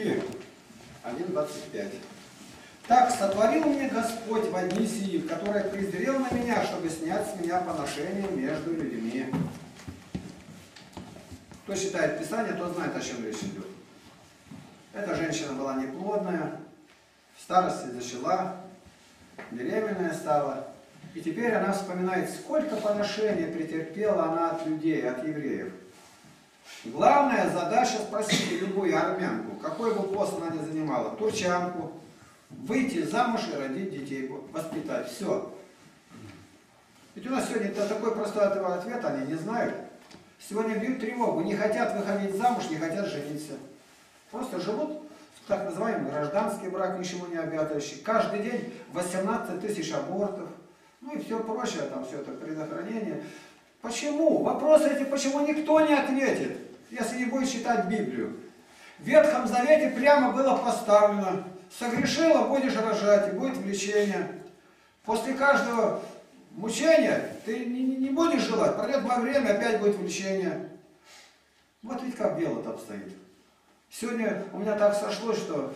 Луки 1.25. Так сотворил мне Господь в одни сии, который презрел на меня, чтобы снять с меня поношение между людьми. Кто считает Писание, тот знает, о чем речь идет. Эта женщина была неплодная, в старости зачала, беременная стала. И теперь она вспоминает, сколько поношений претерпела она от людей, от евреев. Главная задача спросите любую армянку, какой бы пост она ни занимала, турчанку, выйти замуж и родить детей, воспитать. Все. Ведь у нас сегодня такой простой ответ, они не знают. Сегодня бьют тревогу, не хотят выходить замуж, не хотят жениться. Просто живут в так называемый гражданский брак, ничего не обязывающий. Каждый день 18 тысяч абортов. Ну и все прочее, там все это предохранение. Почему? Вопросы эти почему никто не ответит, если не будет читать Библию. В Ветхом Завете прямо было поставлено, согрешила, будешь рожать, и будет влечение. После каждого мучения ты не, будешь желать, пройдет во время, опять будет влечение. Вот ведь как дело там стоит. Сегодня у меня так сошлось, что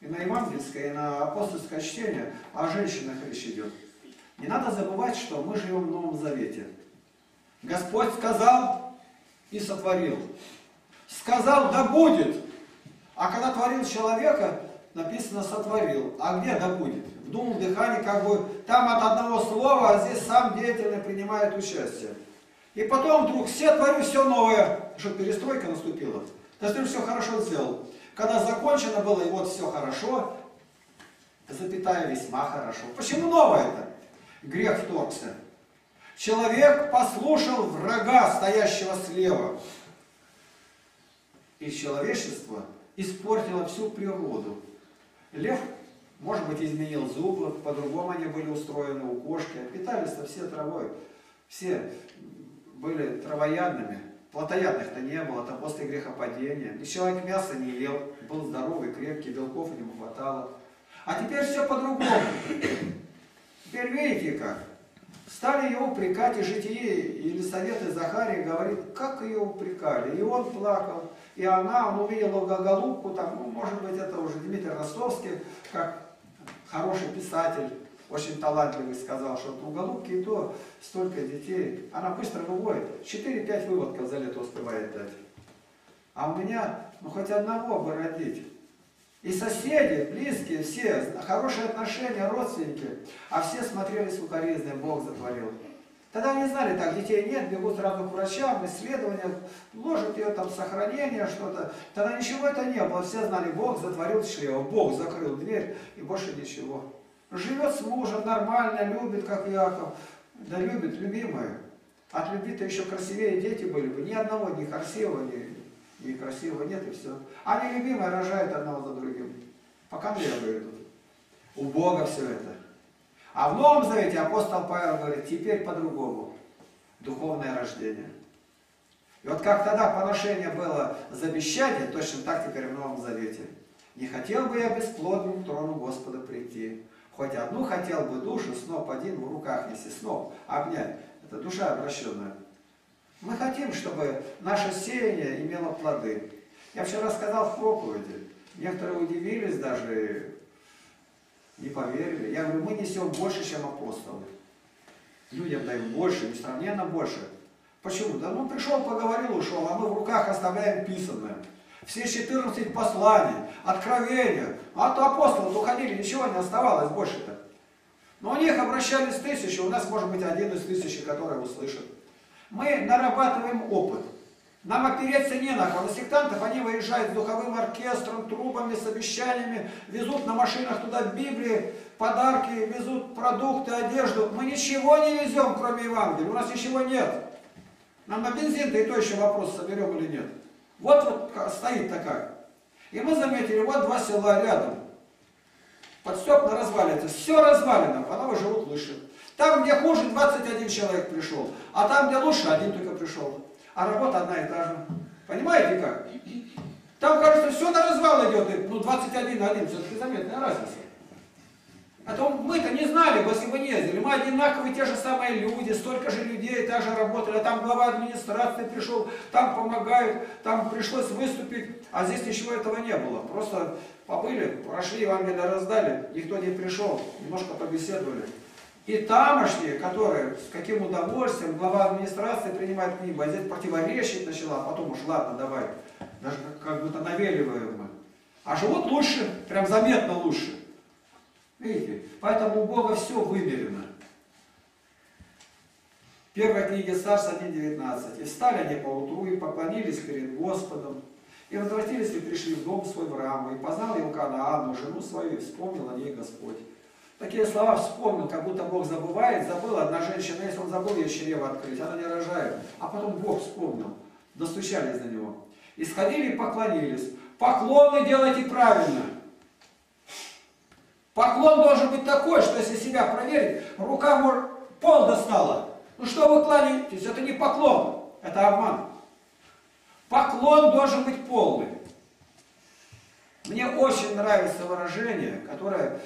и на евангельское, и на апостольское чтение о женщинах речь идет. Не надо забывать, что мы живем в Новом Завете. Господь сказал и сотворил. Сказал, да будет. А когда творил человека, написано сотворил. А где да будет? В думу, дыхании, как бы там от одного слова, а здесь сам деятельно принимает участие. И потом вдруг все творю все новое. Что, перестройка наступила? Да ты все хорошо сделал. Когда закончено было, и вот все хорошо, запятая весьма хорошо. Почему новое-то? Грех вторгся. Человек послушал врага, стоящего слева. И человечество испортило всю природу. Лев, может быть, изменил зубы, по-другому они были устроены у кошки. Питались-то все травой. Все были травоядными. Плотоядных-то не было, там после грехопадения. И человек мясо не ел, был здоровый, крепкий, белков ему хватало. А теперь все по-другому. Теперь видите как? Стали ее упрекать, и житие Елисаветы Захария говорит, как ее упрекали. И он плакал, и она, он увидел голубку, там, ну, может быть, это уже Дмитрий Ростовский, как хороший писатель, очень талантливый, сказал, что у голубки и то столько детей. Она быстро выводит, 4-5 выводков за лето успевает дать. А у меня, ну хоть одного бы родить. И соседи, близкие, все, хорошие отношения, родственники, а все смотрели сукоризно, Бог затворил. Тогда не знали, так, детей нет, бегут сразу к врачам, исследования, ложат ее там сохранение, что-то. Тогда ничего это не было, все знали, Бог затворил чрево, Бог закрыл дверь и больше ничего. Живет с мужем нормально, любит, как Яков, да любит, любимая. От любви-то еще красивее дети были бы, ни одного ни красивого, ни и красивого нет, и все. Они любимые рожают одного за другим. Пока Андрея идут. У Бога все это. А в Новом Завете апостол Павел говорит, теперь по-другому. Духовное рождение. И вот как тогда поношение было за обещание, точно так теперь в Новом Завете. Не хотел бы я бесплодным к трону Господа прийти. Хоть одну хотел бы душу, сноп один в руках неси, сноп, обнять. Это душа обращенная. Мы хотим, чтобы наше сеяние имело плоды. Я вчера сказал в проповеди, некоторые удивились даже, не поверили. Я говорю, мы несем больше, чем апостолы. Людям даем больше, несравненно больше. Почему? Да ну пришел, поговорил, ушел, а мы в руках оставляем писанное. Все 14 посланий, откровения. А то апостолы уходили, ничего не оставалось больше-то. Но у них обращались тысячи, у нас может быть один из тысячи, который услышит. Мы нарабатываем опыт. Нам опереться не на кого. Сектантов они выезжают с духовым оркестром, трубами, с обещаниями, везут на машинах туда Библии, подарки, везут продукты, одежду. Мы ничего не везем, кроме Евангелия. У нас ничего нет. Нам на бензин-то и то еще вопрос, соберем или нет. Вот вот стоит такая. И мы заметили, вот два села рядом. Подстепно развалится. Все развалено, потому живут выше. Там, где хуже, 21 человек пришел. А там, где лучше, один только пришел. А работа одна и та же. Понимаете как? Там, кажется, все на развал идет. Ну, 21 один, все-таки заметная разница. А то мы-то не знали, если бы не ездили. Мы одинаковые, те же самые люди, столько же людей, та же работали. А там глава администрации пришел, там помогают, там пришлось выступить. А здесь ничего этого не было. Просто побыли, прошли, Евангелие раздали, никто не пришел, немножко побеседовали. И тамошние, которые с каким удовольствием глава администрации принимает книгу, а здесь противоречить начала, а потом уж ладно, давай. Даже как, как будто навеливаем мы. А живут лучше, прям заметно лучше. Видите? Поэтому у Бога все вымерено. Первая книга Царств 1.19. «И встали они поутру, и поклонились перед Господом, и возвратились и пришли в дом свой в Раму, и познал Илкана Анну, жену свою, и вспомнил о ней Господь». Такие слова вспомнил, как будто Бог забывает, забыл. Одна женщина, если он забыл ей чрево открыть, она не рожает. А потом Бог вспомнил, достучались до него. И сходили и поклонились. Поклоны делайте правильно. Поклон должен быть такой, что если себя проверить, рука пол достала. Ну что вы кланяетесь? Это не поклон, это обман. Поклон должен быть полный. Мне очень нравится выражение, которое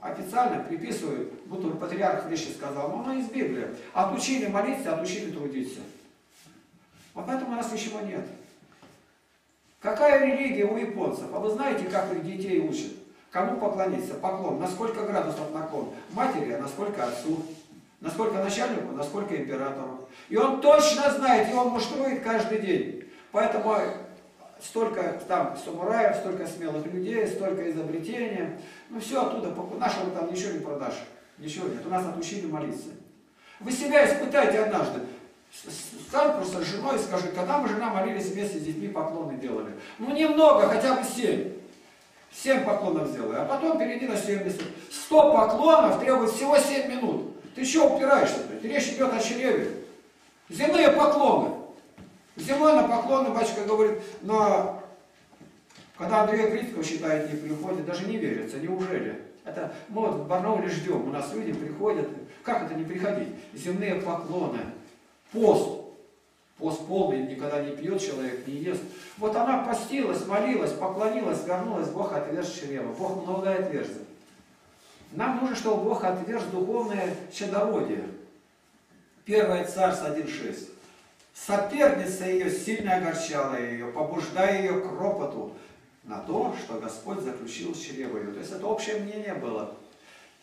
официально приписывают, будто патриарх вещи сказал, но оно из Библии. Отучили молиться, отучили трудиться. Вот поэтому у нас ничего нет. Какая религия у японцев? А вы знаете, как их детей учат? Кому поклониться? Поклон. На сколько градусов наклон? Матери, а на сколько отцу? Насколько начальнику, насколько императору. И он точно знает, и он муштрует каждый день. Поэтому столько там самураев, столько смелых людей, столько изобретения. Ну все оттуда, нашего там ничего не продашь. Ничего нет. У нас отучили молиться. Вы себя испытайте однажды. Стань просто с женой и скажи, когда мы жена молились вместе с детьми, поклоны делали. Ну немного, хотя бы семь. Семь поклонов сделай, а потом перейди на 70. Сто поклонов требует всего 7 минут. Ты что упираешься? Речь идет о чреве. Земные поклоны. Земной на поклоны, батюшка говорит, но когда Андрея Критиков считает, не приходит, даже не верится, неужели? Это мы вот в Барнауле ждем, у нас люди приходят, как это не приходить? Земные поклоны, пост, Пост полный, никогда не пьет человек, не ест. Вот она постилась, молилась, поклонилась, вернулась, Бог отверз чрево. Бог многое отверзет. Нам нужно, чтобы Бог отверз духовное чадородие. Первое Царство 1.6. Соперница ее сильно огорчала ее, побуждая ее к ропоту на то, что Господь заключил с чревою. То есть это общее мнение было.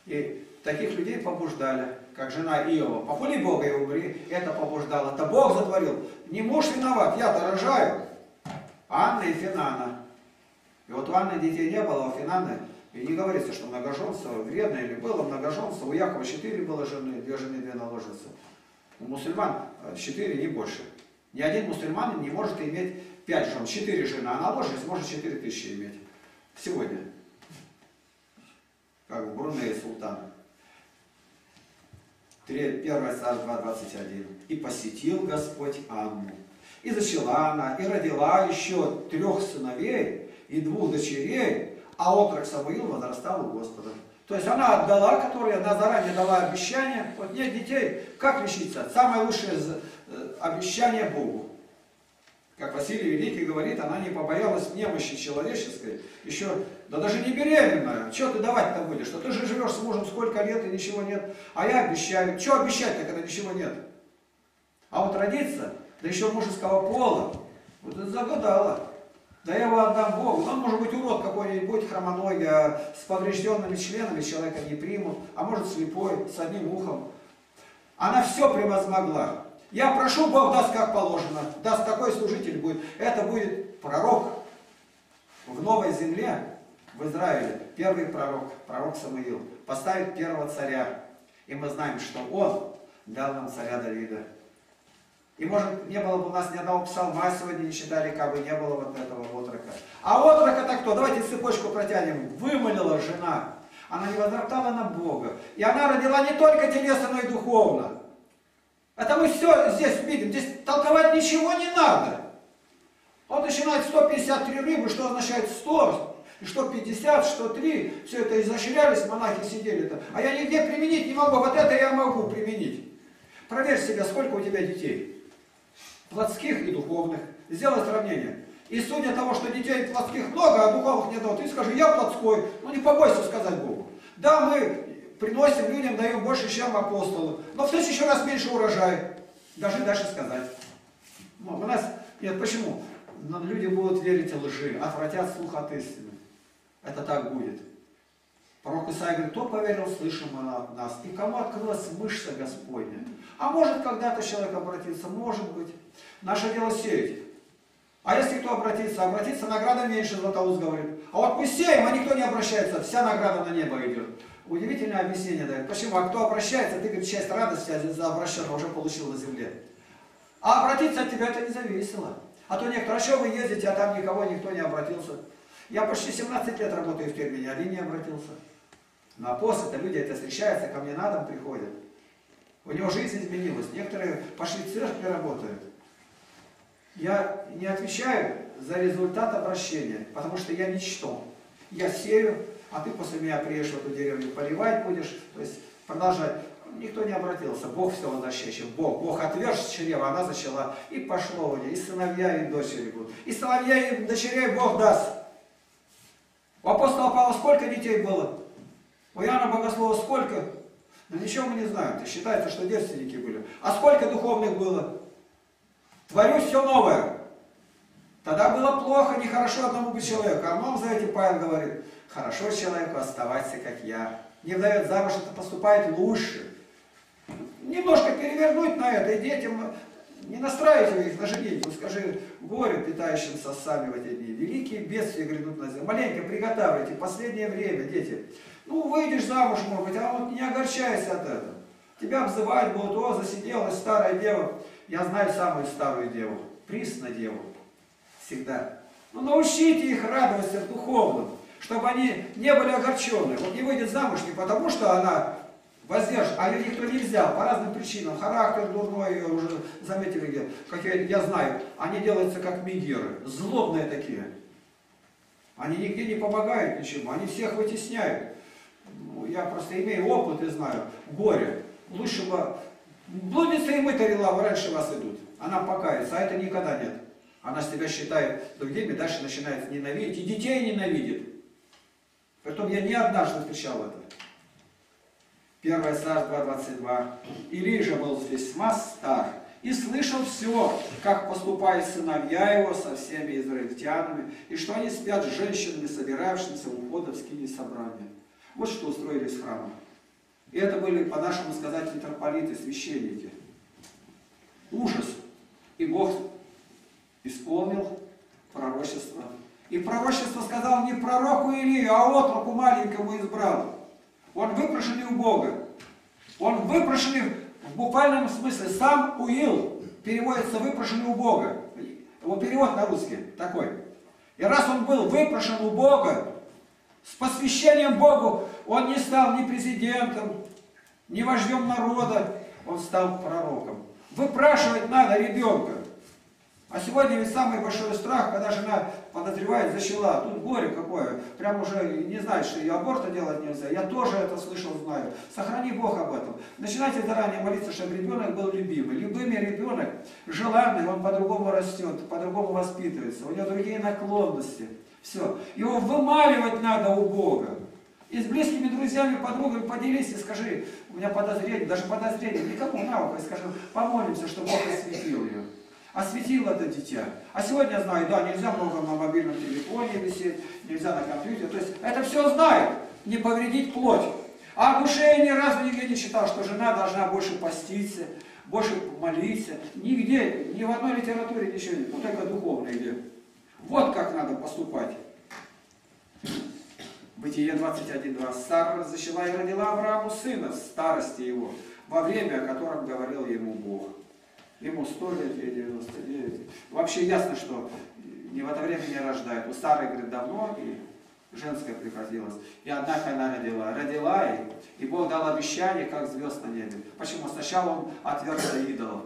И таких людей побуждали как жена Иова, похули Бога и умри, это побуждало. Это Бог затворил. Не муж виноват, я-то рожаю. Анна и Финана. И вот у Анны детей не было, а у Финаны, и не говорится, что многоженство вредно или было многоженство. У Якова четыре было жены, две жены, две наложницы. У мусульман э, четыре, не больше. Ни один мусульманин не может иметь пять жен, четыре жены, а наложниц может четыре тысячи иметь. Сегодня. Как в Брунее султан. 1 Царь 2.21. «И посетил Господь Анну, и зачала она, и родила еще трех сыновей и двух дочерей, а отрок Самуил возрастал у Господа». То есть она отдала, которой она заранее дала обещание. Вот нет детей, как лечиться? Самое лучшее э, обещание Богу. Как Василий Великий говорит, она не побоялась немощи человеческой, еще, да даже не беременная, что ты давать-то будешь, что ты же живешь с мужем сколько лет и ничего нет, а я обещаю, что обещать-то, когда ничего нет? А вот родиться, да еще мужеского пола, вот это загадала. Да я его отдам Богу. Он может быть урод какой-нибудь, хромоногий, а с поврежденными членами человека не примут, а может слепой, с одним ухом. Она все превозмогла. Я прошу, Бог даст как положено, даст такой служитель будет. Это будет пророк в новой земле, в Израиле, первый пророк, пророк Самуил, поставит первого царя. И мы знаем, что он дал нам царя Давида. И может не было бы у нас ни одного псалма сегодня не читали, как бы не было вот этого отрока. А отрок это кто? Давайте цепочку протянем. Вымолила жена. Она не возвратала на Бога. И она родила не только телесно, но и духовно. Это мы все здесь видим. Здесь толковать ничего не надо. Он начинает 153 рыбы, что означает 100, и что 50, что 3. Все это изощрялись, монахи сидели-то. А я нигде применить не могу. Вот это я могу применить. Проверь себя, сколько у тебя детей. Плотских и духовных. Сделай сравнение. И судя того, что детей плотских много, а духовных нет, ты скажи, я плотской. Ну не побойся сказать Богу. Да, мы приносим людям, даем больше, чем апостолы, но в тысячу раз меньше урожай. Даже дальше сказать. Ну, у нас, нет, почему? Люди будут верить лжи, отвратят слух от истины. Это так будет. Пророк Исаия говорит, кто поверил, слышим от нас. И кому открылась мышца Господня. А может когда-то человек обратится, может быть. Наше дело сеять. А если кто обратится, обратится, награда меньше, Златоуст говорит. А вот мы сеем, а никто не обращается, вся награда на небо идет. Удивительное объяснение дает. Почему? А кто обращается, ты, говорит, часть радости за обращенного уже получил на земле. А обратиться от тебя это не зависело. А то некоторые, а что вы ездите, а там никого, никто не обратился. Я почти 17 лет работаю в термине, один не обратился. Ну а после это люди это встречаются, ко мне на дом приходят. У него жизнь изменилась. Некоторые пошли в церковь работают. Я не отвечаю за результат обращения, потому что я ничто. Я сею, а ты после меня приедешь в эту деревню, поливать будешь, то есть продолжать. Никто не обратился, Бог все возвращающий, Бог. Бог отверз чрево, она зачала, и пошло у нее, и сыновья, и дочери будут. И сыновья, и дочерей Бог даст. У апостола Павла сколько детей было? У Иоанна Богослова сколько? Ну ничего мы не знаем. Это считается, что девственники были. А сколько духовных было? Творю все новое. Тогда было плохо, нехорошо одному быть человеку. А Новом Завете Павел говорит, хорошо человеку оставаться, как я. Не вдает замуж, это поступает лучше. Немножко перевернуть на это, и детям не настраивайте их на женитьбу, скажи горе, питающимся сами в эти дни. Великие бедствия грядут на землю. Маленько приготавливайте, последнее время, дети. Ну, выйдешь замуж, может быть, а вот не огорчайся от этого. Тебя обзывать будут, о, засиделась старая дева. Я знаю самую старую деву, присно деву, всегда. Ну, научите их радоваться в духовном, чтобы они не были огорчены. Вот не выйдет замуж не потому, что она воздержь, а ее никто не взял по разным причинам. Характер дурной, ее уже заметили где. Как я, я знаю, они делаются как мигеры, злобные такие. Они нигде не помогают ничему, они всех вытесняют. Я просто имею опыт и знаю, горе. Лучше бы... Блудница и мытарь лавы раньше вас идут. Она покается, а это никогда нет. Она себя считает другими, дальше начинает ненавидеть, и детей ненавидит. Поэтому я не однажды встречал это. 1 Царь 2.22. Илий же был весьма стар и слышал все, как поступают сыновья его со всеми израильтянами, и что они спят с женщинами, собиравшимися в скине собрания. Вот что устроили с храмом. И это были, по-нашему сказать, митрополиты, священники. Ужас. И Бог исполнил пророчество. И пророчество сказал не пророку Илию, а отроку маленькому избрал. Он выпрошенный у Бога. Он выпрошенный в буквальном смысле. Сам Уил переводится выпрошенный у Бога. Его перевод на русский такой. И раз он был выпрошен у Бога, с посвящением Богу, он не стал ни президентом, ни вождем народа, он стал пророком. Выпрашивать надо ребенка. А сегодня ведь самый большой страх, когда жена подозревает, зачала. Тут горе какое. Прям уже не знает, что и аборта делать нельзя. Я тоже это слышал, знаю. Сохрани Бог об этом. Начинайте заранее молиться, чтобы ребенок был любимый. Любимый ребенок, желанный, он по-другому растет, по-другому воспитывается. У него другие наклонности. Все. Его вымаливать надо у Бога. И с близкими друзьями, подругами поделись и скажи, у меня подозрение, даже подозрение, никому на ухо, скажи, помолимся, чтобы Бог осветил ее. Осветил это дитя. А сегодня знаю, да, нельзя много на мобильном телефоне висеть, нельзя на компьютере. То есть это все знает, не повредить плоть. А о душе я ни разу нигде не читал, что жена должна больше поститься, больше молиться. Нигде, ни в одной литературе ничего нет, ну только духовной где. Вот как надо поступать. Бытие 21.2. Сара зачала и родила Аврааму сына в старости его, во время, о котором говорил ему Бог. Ему 100 лет, ей 99. Вообще ясно, что не в это время не рождает. У Сары, говорит, давно, и женская приходилось. И однако она родила. Родила, и, и Бог дал обещание, как звезд на небе. Почему? Сначала он отвергся идолов.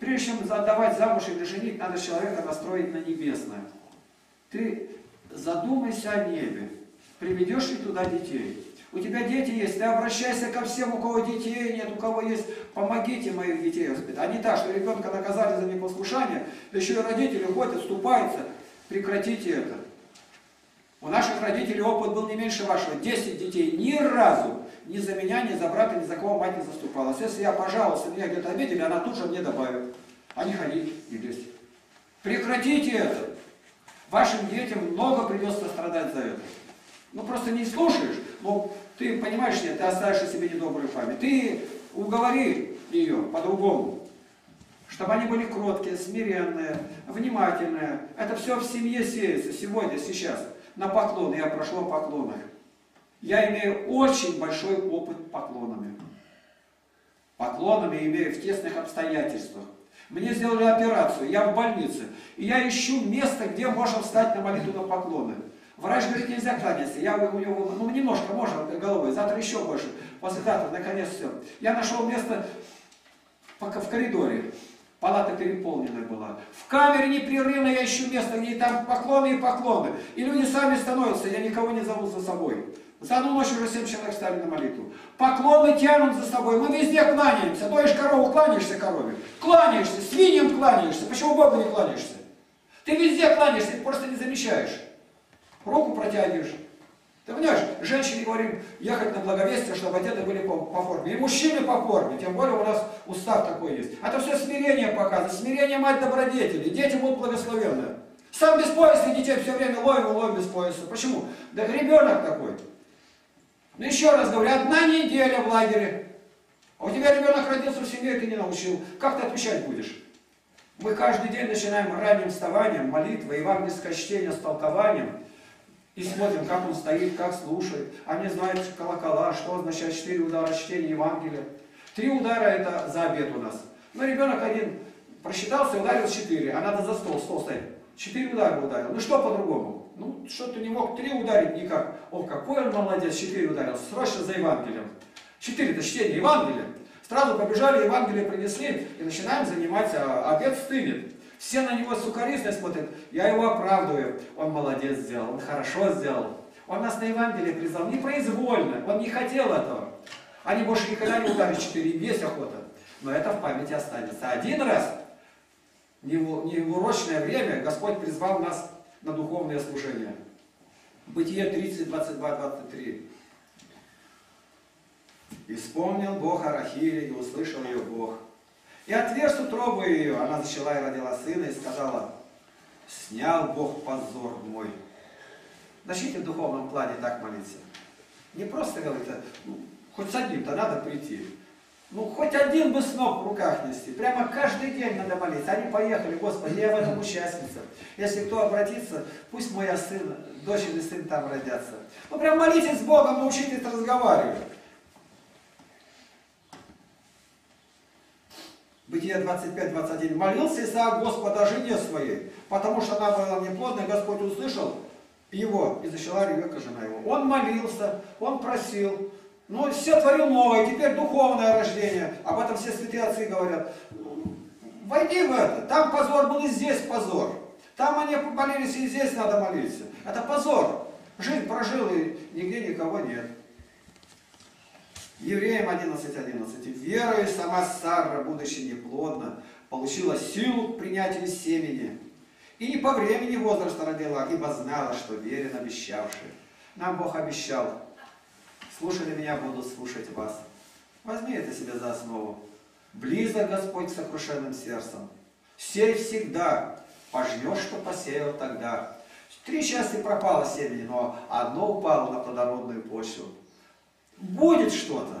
Прежде чем отдавать замуж или женить, надо человека настроить на небесное. Ты задумайся о небе. Приведешь ли туда детей? У тебя дети есть, ты обращайся ко всем, у кого детей нет, у кого есть, помогите моих детей воспитать. А не так, что ребенка наказали за непослушание, еще и родители ходят, отступаются. Прекратите это. У наших родителей опыт был не меньше вашего. Десять детей ни разу ни за меня, ни за брата, ни за кого мать не заступалась. Если я пожаловался, меня где-то обидели, она тут же мне добавит. А не ходить и лезть. Прекратите это. Вашим детям много придется страдать за это. Ну просто не слушаешь, ну ты понимаешь, нет, ты оставишь себе недобрую память. Ты уговори ее по-другому. Чтобы они были кроткие, смиренные, внимательные. Это все в семье сеется сегодня, сейчас. На поклоны. Я прошу о поклонах. Я имею очень большой опыт поклонами. Поклонами имею в тесных обстоятельствах. Мне сделали операцию, я в больнице. И я ищу место, где можно встать на молитву на поклоны. Врач говорит, нельзя кланяться. Я у него, ну немножко можно головой, завтра еще больше. Послезавтра, наконец, все. Я нашел место в коридоре. Палата переполненная была. В камере непрерывно я ищу место, где там поклоны и поклоны. И люди сами становятся, я никого не зову за собой. За одну ночь уже семь человек стали на молитву. Поклоны тянут за собой. Мы везде кланяемся. Доишь корову, кланяешься корове. Кланяешься, свиньям кланяешься. Почему Богу не кланяешься? Ты везде кланяешься, ты просто не замечаешь. Руку протягиваешь. Ты понимаешь, женщине говорим, ехать на благовестие, чтобы одеты были по, по форме. И мужчины по форме, тем более у нас устав такой есть. Это все смирение показывает. Смирение мать добродетели. Дети будут благословенны. Сам без пояса детей все время ловим, ловим без пояса. Почему? Да ребенок такой. Ну, еще раз говорю, одна неделя в лагере. А у тебя ребенок родился в семье, ты не научил. Как ты отвечать будешь? Мы каждый день начинаем ранним вставанием, молитвой, евангельское чтение с толкованием. И смотрим, как он стоит, как слушает. Они знают колокола, что означает четыре удара чтения Евангелия. Три удара это за обед у нас. Но ребенок один просчитался, ударил четыре, а надо за стол, стол стоит. Четыре удара ударил. Ну что по-другому? Ну, что-то не мог три ударить никак. О, какой он молодец, четыре ударил. Срочно за Евангелием. Четыре-то чтение Евангелия. Сразу побежали, Евангелие принесли и начинаем заниматься. А обед стынет. Все на него сукоризно смотрят. Я его оправдываю. Он молодец сделал, он хорошо сделал. Он нас на Евангелие призвал непроизвольно. Он не хотел этого. Они больше никогда не ударят четыре, есть охота. Но это в памяти останется. Один раз, не в урочное время, Господь призвал нас на духовное служение. Бытие 30, 22, 23. И вспомнил Бог о и услышал ее Бог. И отверз утробу ее, она зачала и родила сына, и сказала, снял Бог позор мой. Начните в духовном плане так молиться. Не просто говорить, ну, хоть с одним-то надо прийти. Ну, хоть один бы сноп в руках нести. Прямо каждый день надо молиться. Они поехали, Господи, я в этом участница. Если кто обратится, пусть моя сын, дочь или сын там родятся. Ну, прям молитесь с Богом, научитесь разговаривать. Бытие 25-21. Молился Исаак Господа жене своей, потому что она была неплодная, Господь услышал его, и зачала Ревека жена его. Он молился, он просил, ну, все творил новое, теперь духовное рождение. Об этом все святые отцы говорят. Войди в это. Там позор был и здесь позор. Там они молились и здесь надо молиться. Это позор. Жизнь прожил и нигде никого нет. Евреям 11.11. 11. Верою сама Сара, будучи неплодна, получила силу к принятию семени. И не по времени возраста родила, ибо знала, что верен обещавший. Нам Бог обещал, Слушали меня, буду слушать вас. Возьми это себе за основу. Близок Господь с сокрушенным сердцем. Сей всегда, пожнешь, что посеял тогда. Три части пропало семени, но одно упало на плодородную. Будет что-то.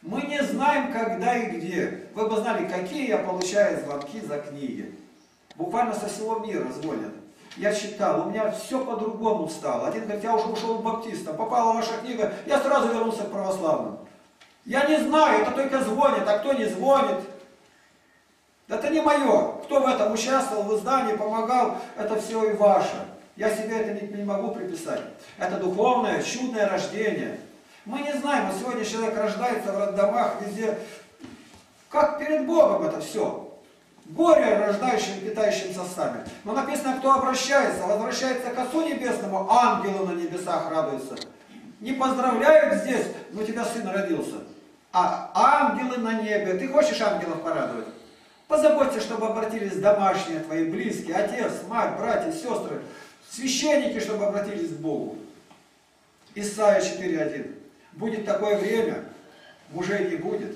Мы не знаем, когда и где. Вы бы знали, какие я получаю звонки за книги. Буквально со всего мира звонят. Я читал, у меня все по-другому стало. Один говорит, я уже ушел в баптиста, попала ваша книга, я сразу вернулся к православным. Я не знаю, это только звонит, а кто не звонит. Это не мое. Кто в этом участвовал, в издании, помогал, это все и ваше. Я себе это не, не могу приписать. Это духовное, чудное рождение. Мы не знаем, вот сегодня человек рождается в роддомах, везде. Как перед Богом это все. Горе рождающим, питающимся сами. Но написано, кто обращается, возвращается к Отцу Небесному, ангелы на небесах радуются. Не поздравляют здесь, но у тебя сын родился. А ангелы на небе. Ты хочешь ангелов порадовать? Позаботься, чтобы обратились домашние твои, близкие, отец, мать, братья, сестры. Священники, чтобы обратились к Богу. Исайя 4.1. Будет такое время, мужей не будет,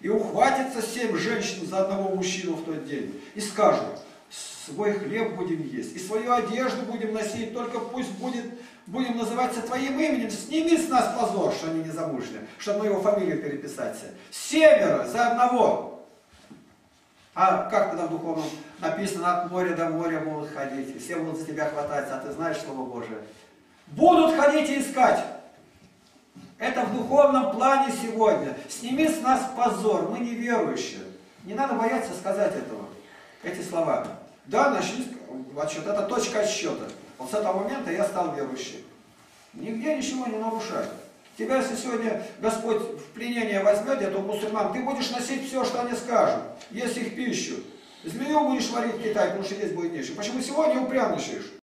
и ухватится семь женщин за одного мужчину в тот день, и скажут, свой хлеб будем есть, и свою одежду будем носить, только пусть будет, будем называться твоим именем, сними с нас позор, что они не замужние, чтобы мы его фамилию переписать. Семеро за одного. А как тогда в духовном написано, от моря до моря будут ходить, и все будут за тебя хвататься, а ты знаешь Слово Божие. Будут ходить и искать. Это в духовном плане сегодня. Сними с нас позор, мы неверующие. Не надо бояться сказать этого, эти слова. Да, начни отсчет. Это точка отсчета. Вот с этого момента я стал верующим. Нигде ничего не нарушаю. Тебя, если сегодня Господь в пленение возьмет, это у мусульман, ты будешь носить все, что они скажут. Есть их пищу. Змею будешь варить в Китае, потому что есть будет нечего. Почему сегодня упрямничаешь?